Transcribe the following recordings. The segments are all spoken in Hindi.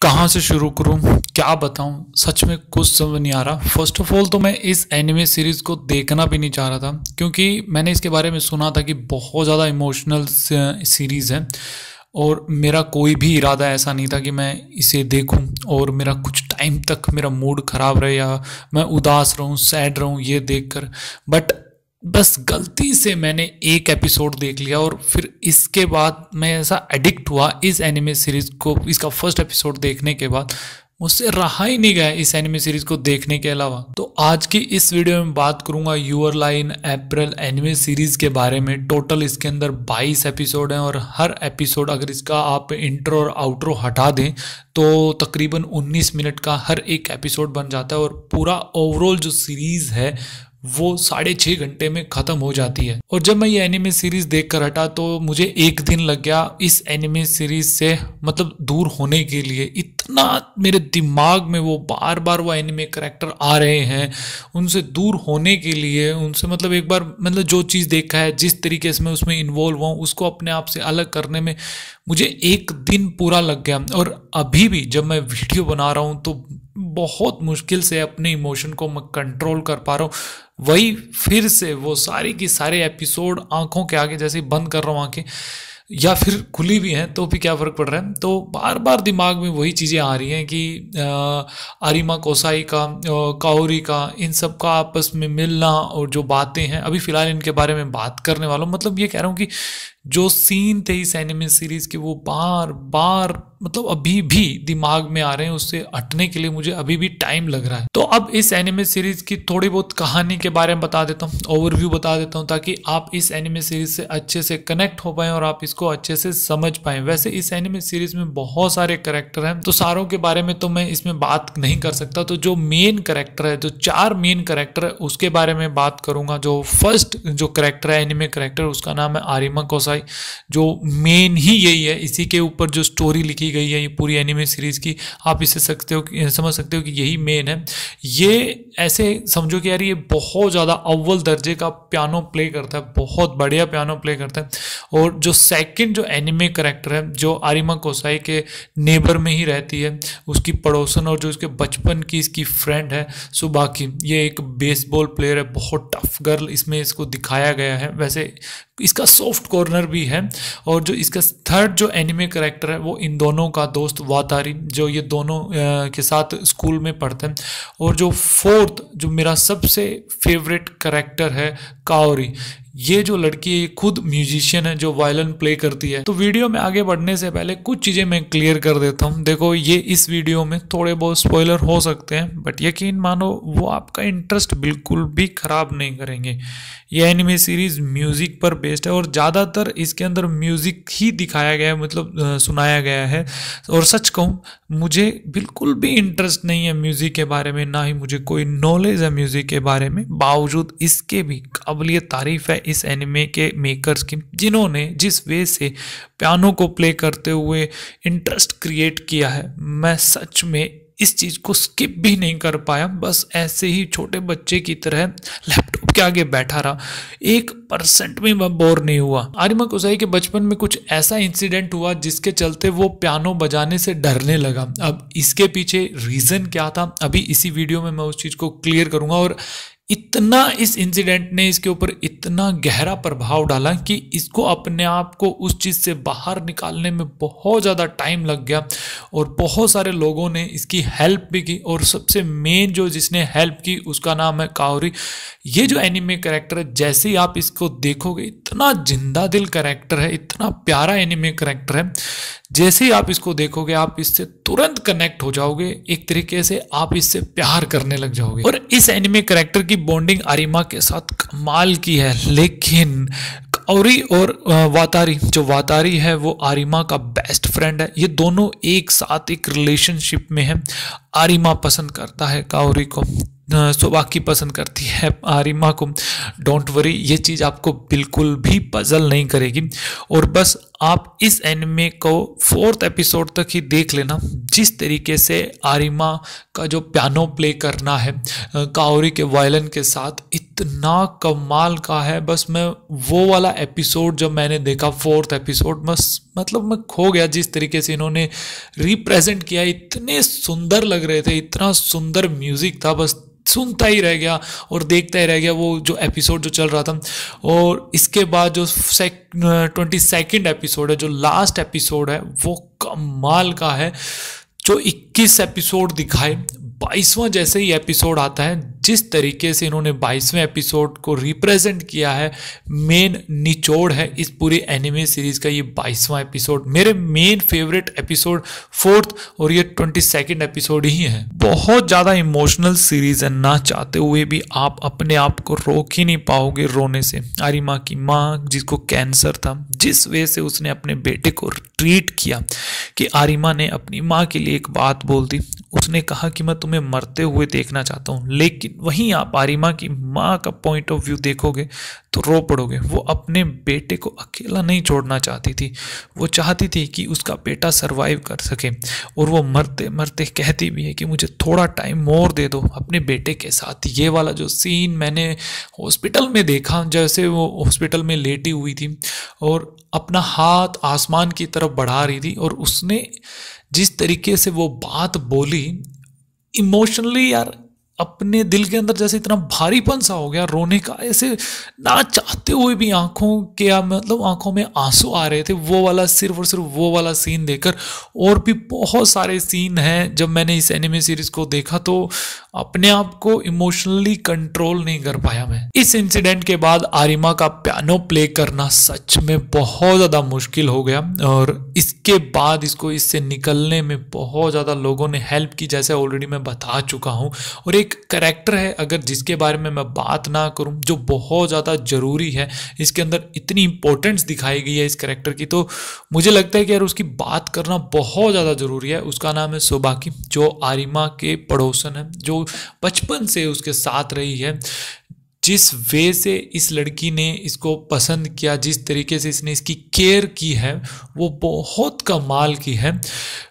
कहाँ से शुरू करूँ? क्या बताऊँ? सच में कुछ समझ नहीं आ रहा। फ़र्स्ट ऑफ़ ऑल तो मैं इस एनिमे सीरीज़ को देखना भी नहीं चाह रहा था, क्योंकि मैंने इसके बारे में सुना था कि बहुत ज़्यादा इमोशनल सीरीज़ है, और मेरा कोई भी इरादा ऐसा नहीं था कि मैं इसे देखूँ, और मेरा कुछ टाइम तक मेरा मूड ख़राब रहे या मैं उदास रहूँ सैड रहूँ, ये देखकर। बट बस गलती से मैंने एक एपिसोड देख लिया और फिर इसके बाद मैं ऐसा एडिक्ट हुआ इस एनिमे सीरीज़ को, इसका फ़र्स्ट एपिसोड देखने के बाद। मुझसे रहा ही नहीं गया इस एनिमे सीरीज़ को देखने के अलावा। तो आज की इस वीडियो में बात करूँगा your lie in April anime series के बारे में। टोटल इसके अंदर 22 एपिसोड हैं और हर एपिसोड अगर इसका आप इंट्रो और आउट्रो हटा दें तो तकरीबन 19 मिनट का हर एक एपिसोड बन जाता है और पूरा ओवरऑल जो सीरीज़ है वो साढ़े छः घंटे में ख़त्म हो जाती है। और जब मैं ये एनिमे सीरीज़ देख कर हटा तो मुझे एक दिन लग गया इस एनिमे सीरीज़ से मतलब दूर होने के लिए। इतना मेरे दिमाग में वो बार बार वो एनिमे करेक्टर आ रहे हैं, उनसे दूर होने के लिए, उनसे मतलब एक बार मतलब जो चीज़ देखा है, जिस तरीके से मैं उसमें इन्वॉल्व हुआ उसको अपने आप से अलग करने में मुझे एक दिन पूरा लग गया। और अभी भी जब मैं वीडियो बना रहा हूँ तो बहुत मुश्किल से अपने इमोशन को मैं कंट्रोल कर पा रहा हूँ। वही फिर से वो सारी की सारे एपिसोड आँखों के आगे जैसे बंद कर रहा हूँ आँखें, या फिर खुली भी हैं तो भी क्या फ़र्क पड़ रहा है? तो बार बार दिमाग में वही चीज़ें आ रही हैं कि आरिमा कोसाई का काउरी का, इन सब का आपस में मिलना और जो बातें हैं, अभी फ़िलहाल इनके बारे में बात करने वाला मतलब ये कह रहा हूँ कि जो सीन थे इस एनिमे सीरीज़ के, वो बार बार मतलब अभी भी दिमाग में आ रहे हैं, उससे हटने के लिए मुझे अभी भी टाइम लग रहा है। तो अब इस एनिमे सीरीज़ की थोड़ी बहुत कहानी के बारे में बता देता हूँ ओवरव्यू बता देता हूँ, ताकि आप इस एनिमे सीरीज़ से अच्छे से कनेक्ट हो पाए और आप इसको अच्छे से समझ पाए। वैसे इस एनिमे सीरीज़ में बहुत सारे करेक्टर हैं तो सारों के बारे में तो मैं इसमें बात नहीं कर सकता। तो जो मेन करेक्टर है, जो चार मेन करेक्टर है, उसके बारे में बात करूँगा। जो फ़र्स्ट जो करेक्टर है एनिमे करेक्टर उसका नाम है आरिमा कोसाई, जो मेन ही यही है। इसी के ऊपर जो स्टोरी लिखी दी गई है ये पूरी एनिमे सीरीज़ की। आप इसे सकते हो समझ सकते हो कि यही मेन है। ये ऐसे समझो कि यार ये बहुत ज़्यादा अव्वल दर्जे का पियानो प्ले करता है, बहुत बढ़िया पियानो प्ले करता है। और जो सेकंड जो एनिमे करेक्टर है, जो आरिमा कोसाई के नेबर में ही रहती है, उसकी पड़ोसन और जो उसके बचपन की इसकी फ्रेंड है सुबाकी ये एक बेसबॉल प्लेयर है, बहुत टफ गर्ल इसमें इसको दिखाया गया है। वैसे इसका सॉफ्ट कॉर्नर भी है और जो इसका थर्ड जो एनिमे करेक्टर है, वो इन दोनों का दोस्त वातारी, जो ये दोनों के साथ स्कूल में पढ़ते हैं। और जो फोर्थ, जो मेरा सबसे फेवरेट करेक्टर है, काओरी। ये जो लड़की है खुद म्यूजिशियन है जो वायलिन प्ले करती है। तो वीडियो में आगे बढ़ने से पहले कुछ चीज़ें मैं क्लियर कर देता हूँ। देखो, ये इस वीडियो में थोड़े बहुत स्पॉइलर हो सकते हैं बट यकीन मानो, वो आपका इंटरेस्ट बिल्कुल भी खराब नहीं करेंगे। ये एनिमे सीरीज़ म्यूज़िक पर बेस्ड है और ज़्यादातर इसके अंदर म्यूज़िक ही दिखाया गया है मतलब सुनाया गया है। और सच कहूँ, मुझे बिल्कुल भी इंटरेस्ट नहीं है म्यूज़िक के बारे में, ना ही मुझे कोई नॉलेज है म्यूज़िक के बारे में। बावजूद इसके भी काबिलियत तारीफ़ है इस एनिमे के मेकर्स की, जिन्होंने, जिस वे से पियानो को प्ले करते हुए इंटरेस्ट क्रिएट किया है, मैं सच में इस चीज़ को स्किप भी नहीं कर पाया। बस ऐसे ही छोटे बच्चे की तरह लैपटॉप के आगे बैठा रहा। एक परसेंट में मैं बोर नहीं हुआ। आरिमा कुसाई के बचपन में कुछ ऐसा इंसिडेंट हुआ जिसके चलते वो पियानो बजाने से डरने लगा। अब इसके पीछे रीज़न क्या था, अभी इसी वीडियो में मैं उस चीज़ को क्लियर करूँगा और इतना इस इंसिडेंट ने इसके ऊपर इतना गहरा प्रभाव डाला कि इसको अपने आप को उस चीज़ से बाहर निकालने में बहुत ज़्यादा टाइम लग गया। और बहुत सारे लोगों ने इसकी हेल्प भी की और सबसे मेन जो जिसने हेल्प की उसका नाम है कावरी ये जो एनिमे करेक्टर है, जैसे ही आप इसको देखोगे, इतना ज़िंदा दिल करेक्टर है, इतना प्यारा एनिमे करेक्टर है। जैसे ही आप इसको देखोगे, आप इससे तुरंत कनेक्ट हो जाओगे, एक तरीके से आप इससे प्यार करने लग जाओगे। और इस एनिमे करेक्टर की बॉन्डिंग आरिमा के साथ कमाल की है, लेकिन औरी और वातारी। जो वातारी है, वो आरिमा का बेस्ट फ्रेंड है। ये दोनों एक साथ एक रिलेशनशिप में है। आरिमा पसंद करता है काउरी को। सोबाकी पसंद करती है आरिमा को। डोंट वरी ये चीज़ आपको बिल्कुल भी पजल नहीं करेगी। और बस आप इस एनिमे को फोर्थ एपिसोड तक ही देख लेना। जिस तरीके से आरिमा का जो पियानो प्ले करना है काउरी के वायलिन के साथ, इतना कमाल का है। बस मैं वो वाला एपिसोड जब मैंने देखा फोर्थ एपिसोड बस मतलब मैं खो गया जिस तरीके से इन्होंने रिप्रेजेंट किया। इतने सुंदर लग रहे थे, इतना सुंदर म्यूज़िक था, बस सुनता ही रह गया और देखता ही रह गया वो जो एपिसोड जो चल रहा था। और इसके बाद जो ट्वेंटी सेकेंड एपिसोड है, जो लास्ट एपिसोड है, वो कमाल का है। जो 21 एपिसोड दिखाए, बाईसवां जैसे ही एपिसोड आता है जिस तरीके से इन्होंने बाईसवें एपिसोड को रिप्रेजेंट किया है, मेन निचोड़ है इस पूरी एनिमे सीरीज़ का ये बाईसवां एपिसोड। मेरे मेन फेवरेट एपिसोड फोर्थ और ये ट्वेंटी सेकेंड एपिसोड ही है। बहुत ज़्यादा इमोशनल सीरीज़ है, ना चाहते हुए भी आप अपने आप को रोक ही नहीं पाओगे रोने से। आरिमा की माँ, जिसको कैंसर था, जिस वे से उसने अपने बेटे को ट्रीट किया कि आरिमा ने अपनी माँ के लिए एक बात बोल दी। उसने कहा कि मैं तुम्हें मरते हुए देखना चाहता हूँ लेकिन वहीं आप आरिमा की माँ का पॉइंट ऑफ़ व्यू देखोगे तो रो पड़ोगे। वो अपने बेटे को अकेला नहीं छोड़ना चाहती थी। वो चाहती थी कि उसका बेटा सरवाइव कर सके। और वो मरते मरते कहती भी है कि मुझे थोड़ा टाइम मोर दे दो, अपने बेटे के साथ। ये वाला जो सीन मैंने हॉस्पिटल में देखा, जैसे वो हॉस्पिटल में लेटी हुई थी और अपना हाथ आसमान की तरफ़ बढ़ा रही थी और उसने जिस तरीके से वो बात बोली इमोशनली यार अपने दिल के अंदर जैसे इतना भारीपन सा हो गया, रोने का, ऐसे ना चाहते हुए भी आँखों के मतलब आँखों में आँसू आ रहे थे, वो वाला सिर्फ़ और सिर्फ़ वो वाला सीन देखकर। और भी बहुत सारे सीन हैं, जब मैंने इस एनिमे सीरीज़ को देखा तो अपने आप को इमोशनली कंट्रोल नहीं कर पाया मैं। इस इंसिडेंट के बाद आरिमा का पियानो प्ले करना सच में बहुत ज़्यादा मुश्किल हो गया और इसके बाद इसको इससे निकलने में बहुत ज़्यादा लोगों ने हेल्प की, जैसे ऑलरेडी मैं बता चुका हूँ। और एक करेक्टर है, अगर जिसके बारे में मैं बात ना करूँ, जो बहुत ज़्यादा ज़रूरी है, इसके अंदर इतनी इंपॉर्टेंस दिखाई गई है इस करेक्टर की तो मुझे लगता है कि यार उसकी बात करना बहुत ज़्यादा ज़रूरी है। उसका नाम है सोबाकी, जो आरिमा के पड़ोसन है, जो बचपन से उसके साथ रही है। जिस वे से इस लड़की ने इसको पसंद किया, जिस तरीके से इसने इसकी केयर की है, वो बहुत कमाल की है।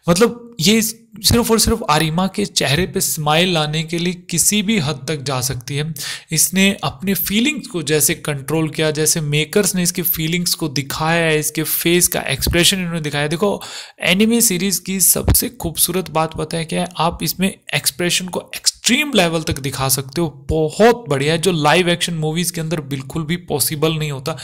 मतलब ये सिर्फ़ और सिर्फ़ आरिमा के चेहरे पे स्माइल लाने के लिए किसी भी हद तक जा सकती है। इसने अपने फीलिंग्स को जैसे कंट्रोल किया, जैसे मेकर्स ने इसके फीलिंग्स को दिखाया है, इसके फेस का एक्सप्रेशन इन्होंने दिखाया देखो एनिमे सीरीज़ की सबसे खूबसूरत बात पता है क्या है? आप इसमें एक्सप्रेशन को एक्सट्रीम लेवल तक दिखा सकते हो। बहुत बढ़िया है, जो लाइव एक्शन मूवीज़ के अंदर बिल्कुल भी पॉसिबल नहीं होता।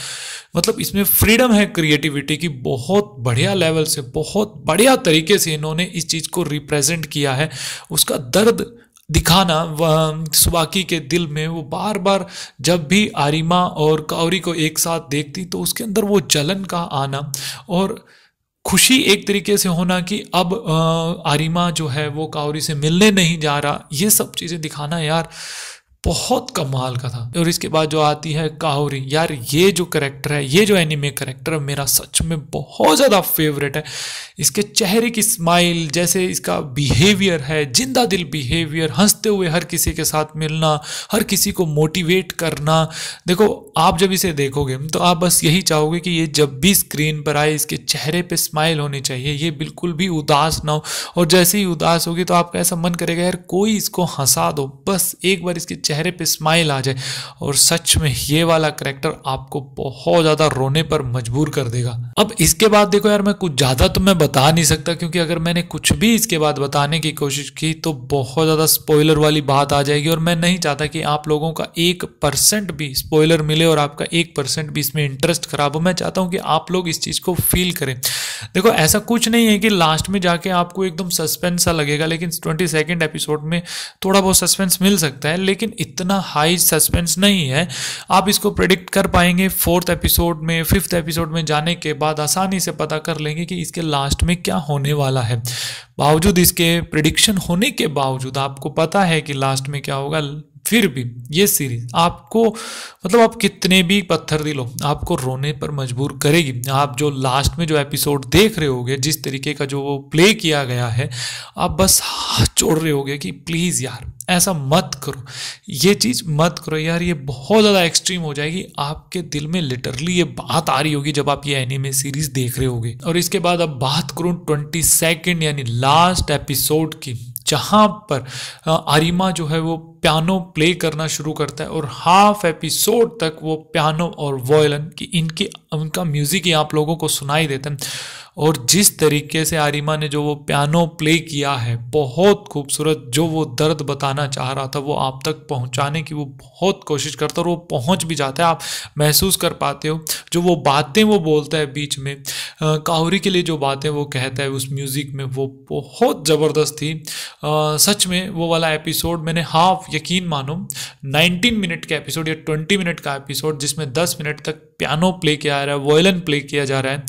मतलब इसमें फ्रीडम है क्रिएटिविटी की, बहुत बढ़िया लेवल से, बहुत बढ़िया तरीके से इन्होंने इस चीज़ को रिप्रेजेंट किया है। उसका दर्द दिखाना सुबाकी के दिल में, वो बार बार जब भी आरिमा और कौरी को एक साथ देखती तो उसके अंदर वो जलन का आना और खुशी एक तरीके से होना कि अब आरिमा जो है वो कावरी से मिलने नहीं जा रहा। ये सब चीज़ें दिखाना यार बहुत कमाल का था। और इसके बाद जो आती है काहोरी यार ये जो करेक्टर है, ये जो एनिमे करेक्टर मेरा सच में बहुत ज़्यादा फेवरेट है। इसके चेहरे की स्माइल जैसे इसका बिहेवियर है, ज़िंदा दिल बिहेवियर हँसते हुए हर किसी के साथ मिलना, हर किसी को मोटिवेट करना। देखो, आप जब इसे देखोगे तो आप बस यही चाहोगे कि ये जब भी स्क्रीन पर आए, इसके चेहरे पे स्माइल होनी चाहिए, ये बिल्कुल भी उदास ना हो। और जैसे ही उदास होगी तो आपका ऐसा मन करेगा, यार कोई इसको हंसा दो। बस एक बार इसके चेहरे चेहरे पे स्माइल आ जाए और सच में ये वाला करेक्टर आपको बहुत ज़्यादा रोने पर मजबूर कर देगा। अब इसके बाद देखो यार, मैं कुछ ज़्यादा तो मैं बता नहीं सकता, क्योंकि अगर मैंने कुछ भी इसके बाद बताने की कोशिश की तो बहुत ज़्यादा स्पॉइलर वाली बात आ जाएगी और मैं नहीं चाहता कि आप लोगों का एक परसेंट भी स्पॉइलर मिले और आपका एक परसेंट भी इसमें इंटरेस्ट खराब हो। मैं चाहता हूँ कि आप लोग इस चीज़ को फील करें। देखो, ऐसा कुछ नहीं है कि लास्ट में जाके आपको एकदम सस्पेंस सा लगेगा, लेकिन ट्वेंटी एपिसोड में थोड़ा बहुत सस्पेंस मिल सकता है, लेकिन इतना हाई सस्पेंस नहीं है। आप इसको प्रिडिक्ट कर पाएँगे फोर्थ एपिसोड में फिफ्थ एपिसोड में जाने के बाद आसानी से पता कर लेंगे कि इसके लास्ट में क्या होने वाला है। बावजूद इसके प्रिडिक्शन होने के बावजूद आपको पता है कि लास्ट में क्या होगा। फिर भी ये सीरीज़ आपको मतलब आप कितने भी पत्थर दिलो, आपको रोने पर मजबूर करेगी। आप जो लास्ट में जो एपिसोड देख रहे होगे, जिस तरीके का जो वो प्ले किया गया है, आप बस हाथ जोड़ रहे होगे कि प्लीज़ यार, ऐसा मत करो। ये चीज़ मत करो यार, ये बहुत ज़्यादा एक्सट्रीम हो जाएगी। आपके दिल में लिटरली ये बात आ रही होगी जब आप ये एनिमे सीरीज़ देख रहे होगे। और इसके बाद अब बात करूँ ट्वेंटी सेकेंड यानी लास्ट एपिसोड की, जहाँ पर आरिमा जो है वो पियानो प्ले करना शुरू करता है और हाफ़ एपिसोड तक वो पियानो और वॉयलन की, इनके, उनका म्यूज़िक ही आप लोगों को सुनाई देते है। और जिस तरीके से आरिमा ने जो वो पियानो प्ले किया है बहुत खूबसूरत जो वो दर्द बताना चाह रहा था वो आप तक पहुँचाने की वो बहुत कोशिश करता और वो पहुँच भी जाता है। आप महसूस कर पाते हो जो वो बातें वो बोलता है बीच में काहौरी के लिए जो बातें वो कहता है उस म्यूज़िक में वो बहुत ज़बरदस्त थी। आ, सच में वो वाला एपिसोड मैंने हाफ़ यकीन मानो 19 मिनट का एपिसोड या 20 मिनट का एपिसोड जिसमें 10 मिनट तक पियानो प्ले किया जा रहा है वॉयलन प्ले किया जा रहा है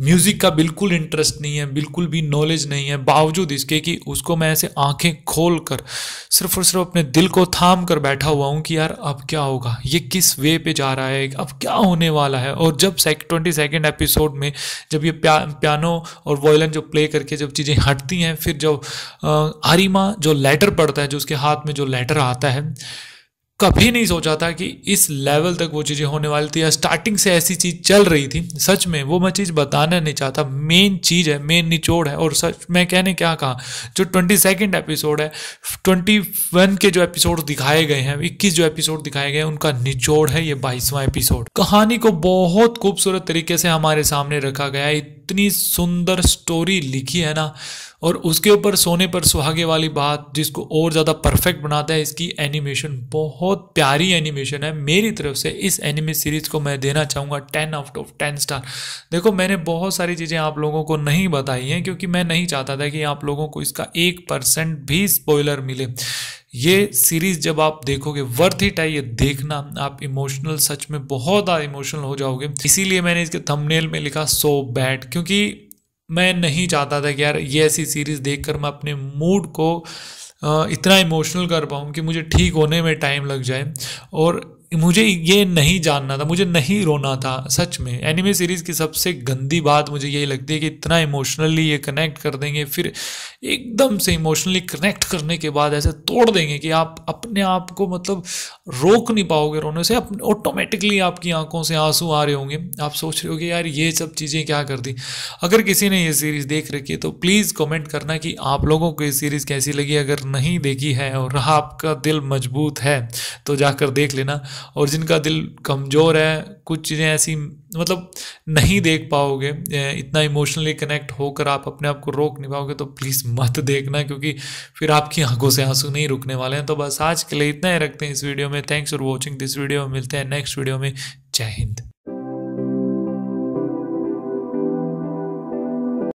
म्यूज़िक का बिल्कुल इंटरेस्ट नहीं है बिल्कुल भी नॉलेज नहीं है। बावजूद इसके कि उसको मैं ऐसे आँखें खोल कर सिर्फ़ और सिर्फ़ अपने दिल को थाम कर बैठा हुआ हूँ कि यार अब क्या होगा? ये किस वे पे जा रहा है? अब क्या होने वाला है? और जब सेक ट्वेंटी सेकेंड एपिसोड में जब ये प्या, पियानो और वॉयलन जो प्ले करके जब चीज़ें हटती हैं फिर जब आरिमा जो लेटर पड़ता है जो उसके हाथ में जो लेटर आता है कभी नहीं सोचा था कि इस लेवल तक वो चीज़ें होने वाली थी या स्टार्टिंग से ऐसी चीज़ चल रही थी। सच में, वो मैं चीज़ बताना नहीं चाहता। मेन चीज़ है मेन निचोड़ है। और सच, मैं कहने क्या कहा? जो ट्वेंटी सेकेंड एपिसोड है ट्वेंटी वन के जो एपिसोड दिखाए गए हैं, इक्कीस जो एपिसोड दिखाए गए हैं, उनका निचोड़ है। ये बाईसवां एपिसोड कहानी को बहुत खूबसूरत तरीके से हमारे सामने रखा गया है। इतनी सुंदर स्टोरी लिखी है ना, और उसके ऊपर सोने पर सुहागे वाली बात जिसको और ज़्यादा परफेक्ट बनाता है, इसकी एनिमेशन बहुत प्यारी एनिमेशन है। मेरी तरफ़ से इस एनिमे सीरीज़ को मैं देना चाहूँगा ten out of ten star देखो, मैंने बहुत सारी चीज़ें आप लोगों को नहीं बताई हैं, क्योंकि मैं नहीं चाहता था कि आप लोगों को इसका एक परसेंट भी स्पॉयलर मिले। ये सीरीज़ जब आप देखोगे वर्थ इट है ये देखना। आप इमोशनल सच में बहुत ज़्यादा इमोशनल हो जाओगे। इसीलिए मैंने इसके थंबनेल में लिखा सो बैड क्योंकि मैं नहीं चाहता था कि यार ये ऐसी सीरीज़ देखकर मैं अपने मूड को इतना इमोशनल कर पाऊँ कि मुझे ठीक होने में टाइम लग जाए। और मुझे ये नहीं जानना था, मुझे नहीं रोना था सच में। एनिमे सीरीज़ की सबसे गंदी बात मुझे यही लगती है कि इतना इमोशनली ये कनेक्ट कर देंगे, फिर एकदम से इमोशनली कनेक्ट करने के बाद ऐसे तोड़ देंगे कि आप अपने आप को मतलब रोक नहीं पाओगे रोने से ऑटोमेटिकली आपकी आँखों से आँसू आ रहे होंगे। आप सोच रहे हो कि यार ये सब चीज़ें क्या कर दी। अगर किसी ने ये सीरीज़ देख रखी है तो प्लीज़ कमेंट करना कि आप लोगों को ये सीरीज़ कैसी लगी, अगर नहीं देखी है और आपका दिल मज़बूत है तो जाकर देख लेना। और जिनका दिल कमज़ोर है, कुछ चीज़ें ऐसी मतलब नहीं देख पाओगे इतना इमोशनली कनेक्ट होकर आप अपने आप को रोक नहीं पाओगे तो प्लीज़ मत देखना क्योंकि फिर आपकी आँखों से आँसू नहीं रुकने वाले हैं। तो बस आज के लिए इतना ही रखते हैं इस वीडियो में। Thanks for watching this video मिलते हैं नेक्स्ट वीडियो में। जय हिंद।